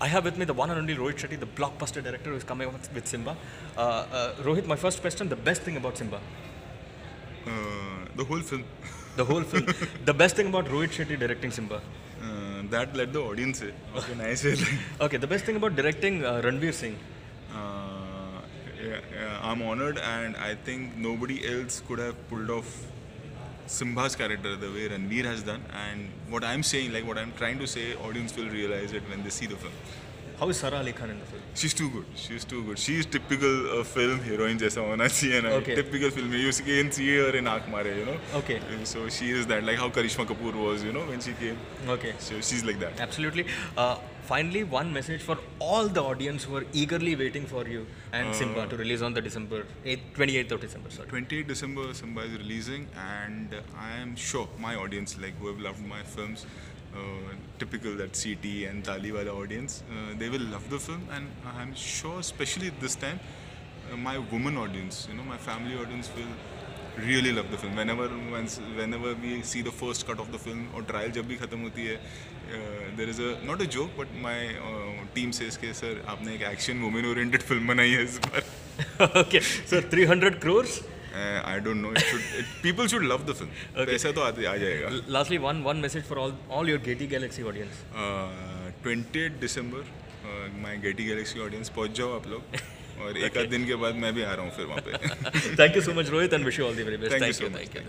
I have with me the one and only Rohit Shetty, the blockbuster director who is coming up with Simmba. Uh, uh, Rohit, my first question: the best thing about Simmba, Uh, the whole film. the whole film. the best thing about Rohit Shetty directing Simmba. Uh, that let the audience say. Okay, nice. Okay, the best thing about directing uh, Ranveer Singh. uh, yeah, yeah, I'm honored, and I think nobody else could have pulled off Simmba's character the way Ranveer has done. And what I'm saying, like what I'm trying to say, audience will realize it when they see the film. How is Sara Ali Khan in the film? She's too good. She's too good. She's typical uh, film heroine jaisa hona chahiye na. Okay. Typical film. You can see her in Aankh Mare, you know. Okay. So she is that like how Karishma Kapoor was, you know, when she came. Okay. So she's like that. Absolutely. Uh, finally, one message for all the audience who are eagerly waiting for you and uh, Simmba to release on the December 8th, 28th of December. Sorry. 28th December, Simmba is releasing, and I am sure my audience, like who have loved my films, typical that CT and Taliwala audience, uh, they will love the film, and I'm sure, especially this time, uh, my woman audience, you know, my family audience will really love the film. Whenever once, whenever we see the first cut of the film or trial जब भी खत्म होती है, uh, there is a not a joke, but my uh, team says कि sir आपने एक action woman oriented film बनाई है okay. So 300 crores. I don't know people should love the film ऐसा तो आ जाएगा. Lastly one one message for all all your Gaiety Galaxy audience twenty eight December my Gaiety Galaxy audience पहुँच जाओ आप लोग. और एक आध दिन के बाद मैं भी आ रहा हूँ फिर वहाँ पे. Thank you so much Rohit and wish you all the very best thank you thank you